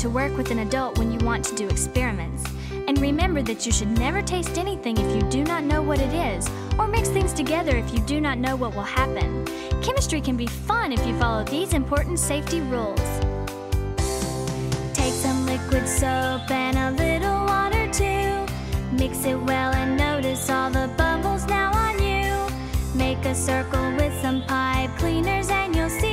to work with an adult when you want to do experiments. And remember that you should never taste anything if you do not know what it is, or mix things together if you do not know what will happen. Chemistry can be fun if you follow these important safety rules. Take some liquid soap and a little water too. Mix it well and notice all the bubbles now on you. Make a circle with some pipe cleaners and you'll see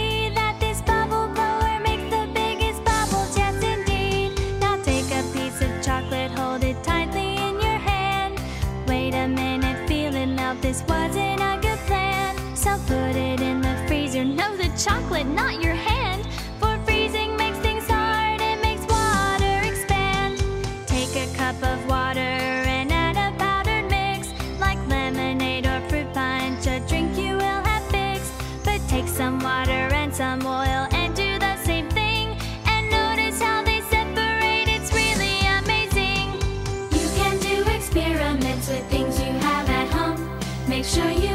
melt. This wasn't a good plan. So put it in the freezer. No, the chocolate, not your hand. For freezing makes things hard, it makes water expand. Take a cup of water and add a powdered mix, like lemonade or fruit punch, a drink you will have fixed. But take some water and some oil Make sure you